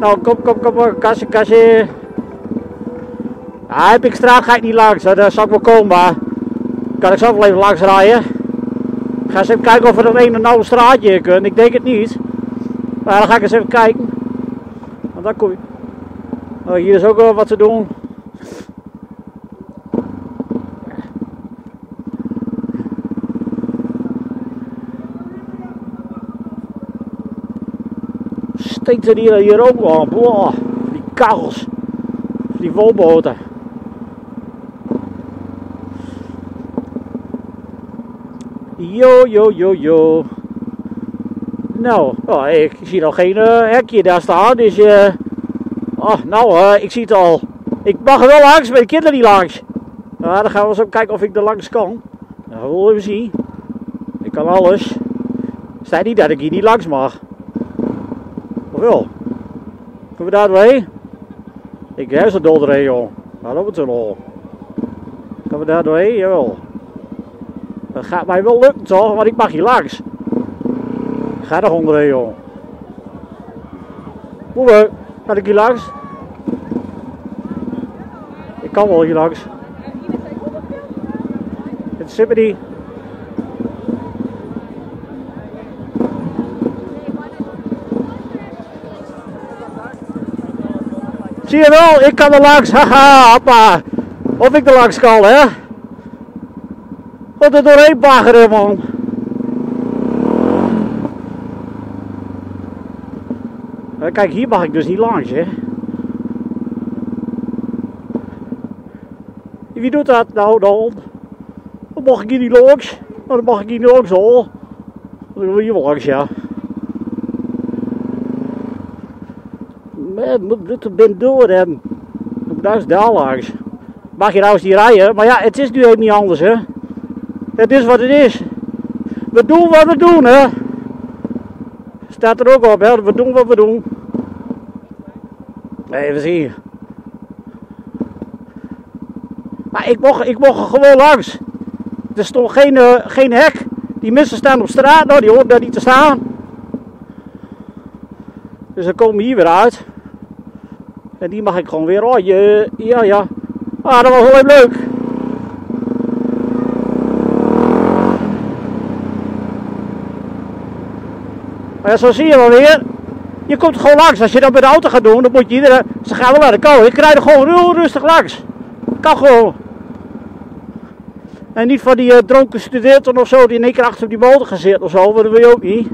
Nou, kom, kom, kom, kastje. Ja, heb ik straat ga ik niet langs, daar zal ik wel komen, maar kan ik zelf wel even langs rijden. Ik ga eens even kijken of we dat ene nauwe straatje kunnen. Ik denk het niet. Maar dan ga ik eens even kijken. Want daar kom je. Oh, hier is ook wel wat te doen. Steekt er hier, hier ook wel. Boah, die kachels. Die volboten. Yo, yo, yo, yo. Nou, oh, ik zie nog geen uh, hekje daar staan, dus uh, oh, nou, ik zie het al. Ik mag er wel langs, maar de kinderen niet langs. Nou, dan gaan we eens even kijken of ik er langs kan. Nou, we willen even zien. Ik kan alles. Staat niet dat ik hier niet langs mag. Wel? Kunnen we daar doorheen? Ik heb dol doorheen, joh. Waar loopt het al? Kunnen we daar doorheen? Jawel. Dat gaat mij wel lukken toch, want ik mag hier langs. Ga er onderheen joh. Hoe Ga ik hier langs? Ik kan wel hier langs. Het zit me niet. Zie je wel, ik kan er langs. Haha, appa. Of ik er langs kan, hè? Wat er doorheen baggeren, man. Kijk, hier mag ik dus niet langs, hè. Wie doet dat nou dan? Dan mag ik hier niet langs. Dan mag ik hier niet langs, hoor. Dan wil je langs, ja. Moet er ben door, hè. Daar is langs. Mag je eens niet rijden? Maar ja, het is nu even niet anders, hè. Het is wat het is. We doen wat we doen, hè. Staat er ook op, hè. We doen wat we doen. Even zien. Maar ik mocht, ik mocht er gewoon langs. Er stond geen, uh, geen hek. Die mensen staan op straat, nou die hoort daar niet te staan. Dus dan komen hier weer uit. En die mag ik gewoon weer. Oh, je, ja, ja. Ah, dat was even leuk. Maar ja, zo zie je wel weer. Je komt gewoon langs. Als je dat met de auto gaat doen, dan moet je iedereen. Ze gaan wel naar de kou. Ik rijd er gewoon heel rustig langs. Kan gewoon. En niet van die uh, dronken studenten of zo die in één keer achter die motor gaan of zo, dat wil je ook niet.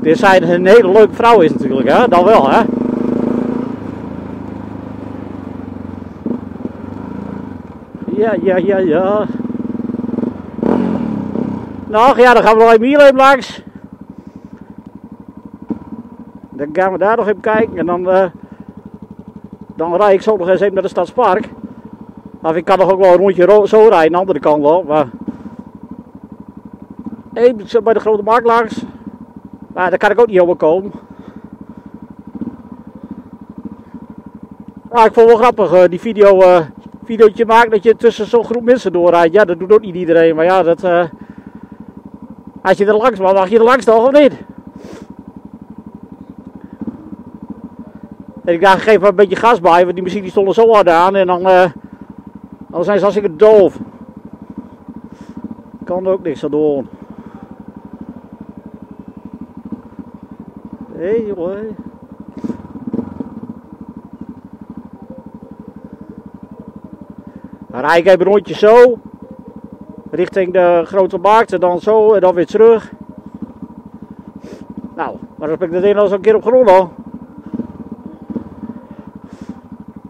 Dit zijn een hele leuke vrouw is natuurlijk, hè? Dan wel, hè? Ja, ja, ja, ja. Nou ja, dan gaan we nog even hier langs. Dan gaan we daar nog even kijken en dan, uh, dan rijd ik zo nog eens even naar de Stadspark. Of ik kan nog ook wel een rondje zo rijden, de andere kant wel. Maar even bij de grote markt langs. Maar daar kan ik ook niet over komen. Maar ik vond het wel grappig, uh, die video, uh, videootje maken dat je tussen zo'n groep mensen doorrijdt. Ja, dat doet ook niet iedereen, maar ja, dat, uh, als je er langs mag, mag je er langs toch of niet? En ik dacht, geef maar een beetje gas bij, want die muziek die stond zo hard aan en dan, dan zijn ze hartstikke doof. Kan er ook niks aan doen. Hé hey, jongen. Dan rijd ik even een rondje zo. Richting de grote markt en dan zo en dan weer terug. Nou, maar heb ik de ding al een keer op grond al.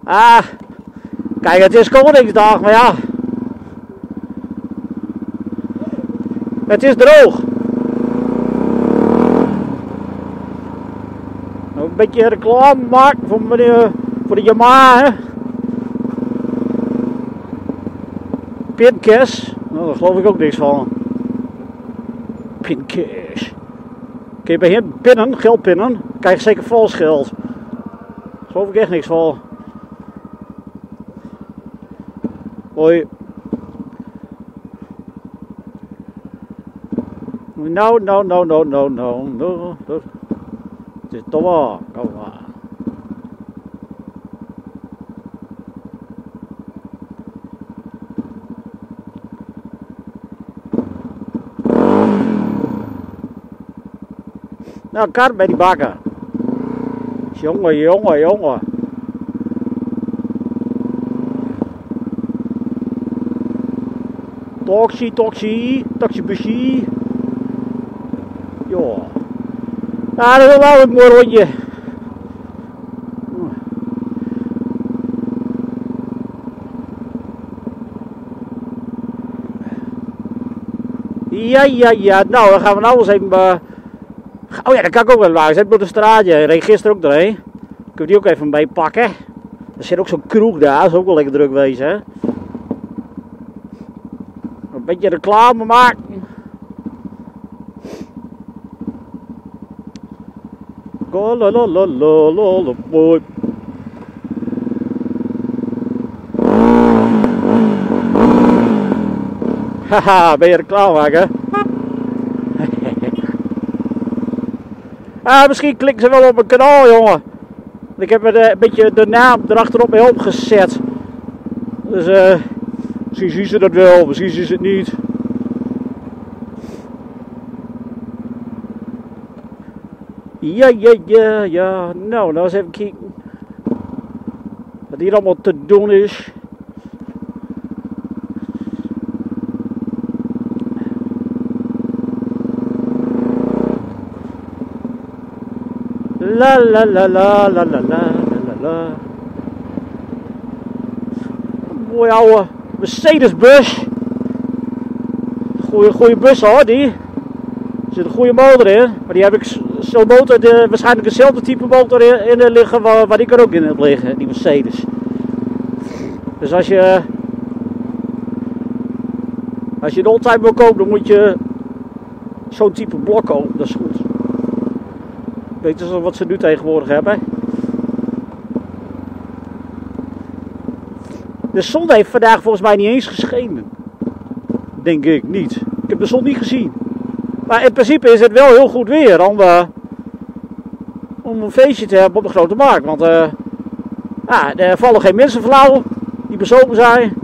Ah, kijk, het is Koningsdag, maar ja. Het is droog. Nou, een beetje reclame maken voor, meneer, voor de Yamaha. Hè. Pinkers. Nou, daar geloof ik ook niks van. Kun je bij hem pinnen, geld pinnen, krijg je zeker vals geld. Daar geloof ik echt niks van. Hoi. No, no, no, no, no, no, no. Het is toch wel. Kom maar. Nou, kar bij die bakken. Jongen, jongen, jongen. Taxi, taxi, taxibusje. Ja. Nou, dat is wel een mooi rondje. Ja, ja, ja. Nou, dan gaan we nou eens even... Uh... Oh ja, dat kan ik ook wel. Zet op de straatje. Ik gisteren ook doorheen. Kun je die ook even bij pakken? Er zit ook zo'n kroeg daar. Dat is ook wel lekker druk wezen? Een beetje reclame maken. Go la la la la la la boy. Haha, ben je er klaar maken? Ah, misschien klikken ze wel op mijn kanaal, jongen. Ik heb er een beetje de naam erachterop mee opgezet. Dus eh, misschien zien ze dat wel, misschien zien ze het niet. Ja, ja, ja, ja. Nou, nou eens even kijken. Wat hier allemaal te doen is. La la la la la la la la. Mooi oude Mercedes bus. Goeie, goeie bus hoor, die. Er zit een goede motor in. Maar die heb ik zo'n motor, de, waarschijnlijk dezelfde type motor in, in liggen waar, waar ik er ook in heb liggen, die Mercedes. Dus als je als je een oldtimer wil kopen, dan moet je zo'n type blok kopen, dat is goed. Weet je wat ze nu tegenwoordig hebben? De zon heeft vandaag volgens mij niet eens geschenen. Denk ik niet. Ik heb de zon niet gezien. Maar in principe is het wel heel goed weer om, uh, om een feestje te hebben op de grote markt. Want uh, ja, er vallen geen mensen flauw die bezopen zijn.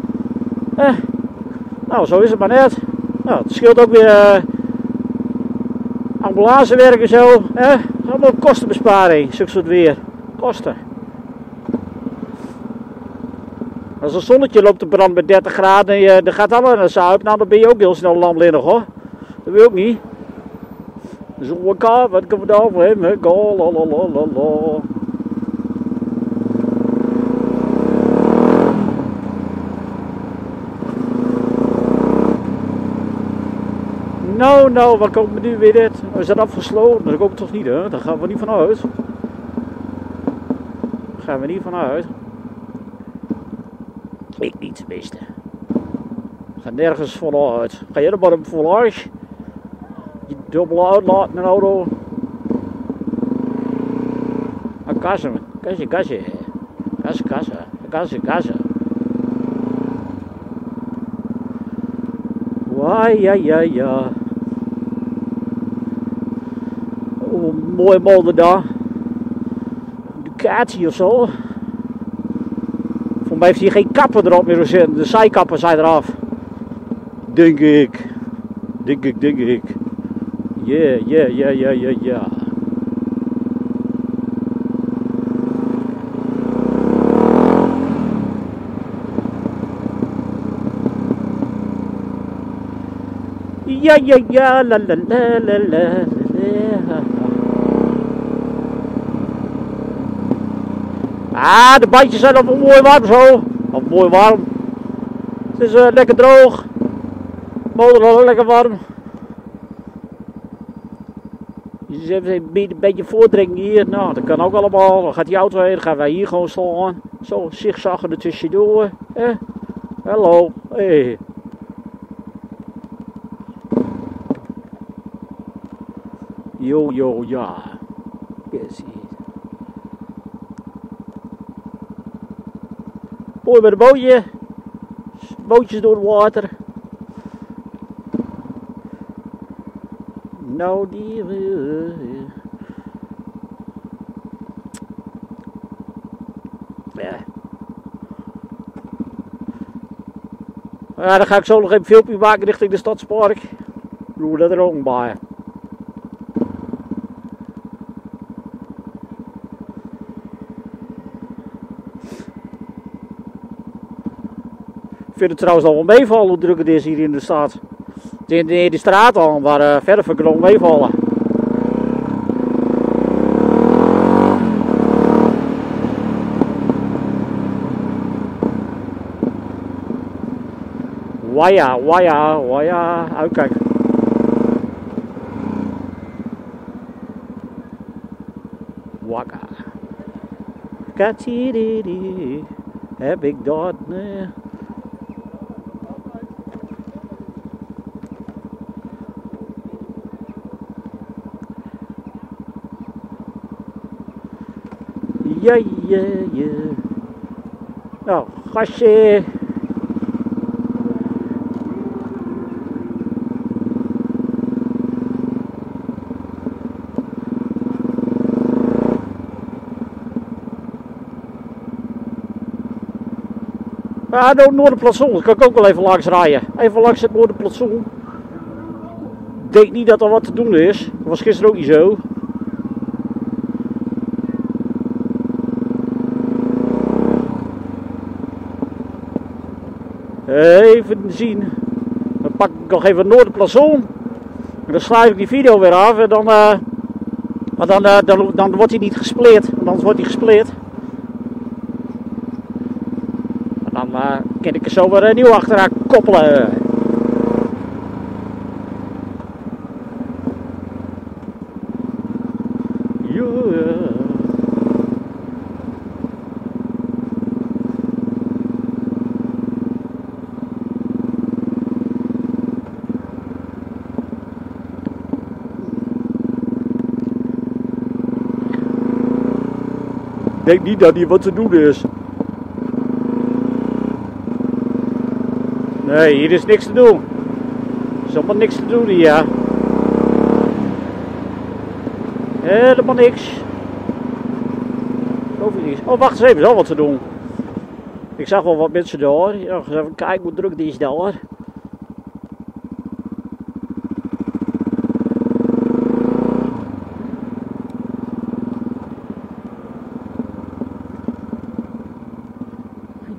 Eh, nou, zo is het maar net. Nou, het scheelt ook weer uh, ambulancewerk en zo. Eh? Allemaal kostenbesparing, zulke soort weer. Kosten. Als een zonnetje loopt te brand met 30 graden en je, dan gaat allemaal naar zuip, nou dan ben je ook heel snel lamlinnig hoor. Dat wil ik niet. Zo'n elkaar, wat kunnen we daarover hebben? Go, la la la la la. Nou, nou, waar komt nu weer dit? We zijn afgesloten. Dat komt toch niet, hè? Daar gaan we niet vanuit. Daar gaan we niet vanuit. Ik niet, tenminste. Ga nergens vanuit. Ga jij er maar volage? Je dubbele uitlaat in een auto. Een kassen, kassen, kassen. Kassen, kassen. Kassen, kassen. Wai, ja, ja, ja. Oh, een mooie molen daar. Ducati of zo. Voor mij heeft hij geen kappen erop meer zitten. De zijkappen zijn eraf. Denk ik. Denk ik, denk ik. Yeah, yeah, yeah, yeah, yeah, yeah. Ja, ja, ja, la la la la la la. Ah, de bandjes zijn al mooi warm zo. Al mooi warm. Het is uh, lekker droog. Motor ook lekker warm. Dus even een beetje voordringen hier. Nou, dat kan ook allemaal. Dan gaat die auto heen. Dan gaan wij hier gewoon staan. Zo, zigzaggen er tussendoor. Eh? Hallo. Hey. Yo, yo, ja. Yes, Mooi met een bootje. Bootjes door het water. Nou, die... Eh, eh. Ja. Ja, dan ga ik zo nog even filmpje maken richting de Stadspark. Doe dat er ook bij. Vind het trouwens al wel meevallen hoe druk het is hier in de stad. In de, de straat al, maar uh, verder vind ik meevallen. Waja, waja, waja, uitkijken. Waka. Katsididi, heb ik dat? Nee. Ja, ja, ja. Nou, gastje. Ja, de Noorderplantsoen, kan ik ook wel even langs rijden. Even langs het Noorderplantsoen. Ik denk niet dat er wat te doen is. Dat was gisteren ook niet zo. Even zien. Dan pak ik nog even Noorderplantsoen. En dan sluit ik die video weer af. En dan, uh, maar dan, uh, dan, dan wordt hij niet gespleerd. Anders wordt hij gespleerd. Dan uh, kan ik er zo weer een nieuw achteraan koppelen. Yeah. Ik denk niet dat hier wat te doen is. Nee, hier is niks te doen. Er is allemaal niks te doen hier. Helemaal niks. Ik niet. Oh, wacht eens even, er is al wat te doen. Ik zag wel wat mensen daar. Ja, even kijken hoe druk die is daar.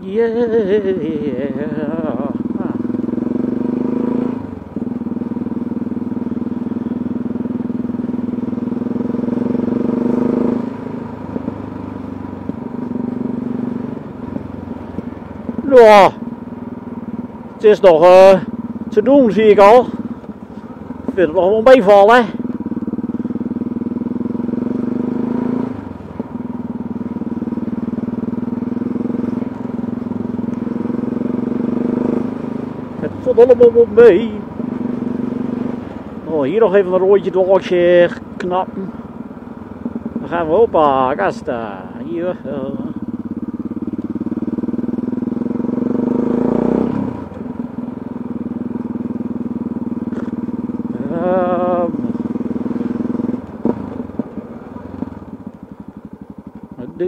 Yeah. Ja, het is nog uh, te doen, zie ik al. Ik vind het nog wel meevallen. Het valt allemaal wel mee. Oh, hier nog even een rondje doortje knappen. Dan gaan we hoppa, gasten. Hier. Uh. Daar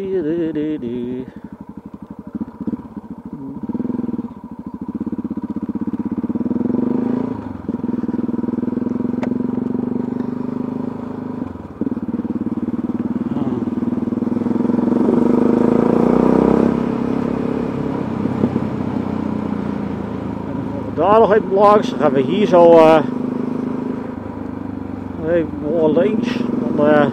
nog even langs, dan gaan we hier zo uh, even more links. Dan, uh,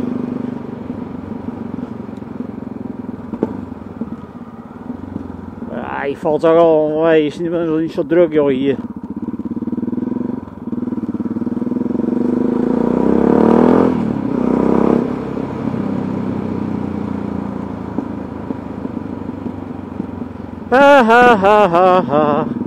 hij valt er al mee, is niet, niet zo druk joh hier. Ha ha ha ha ha.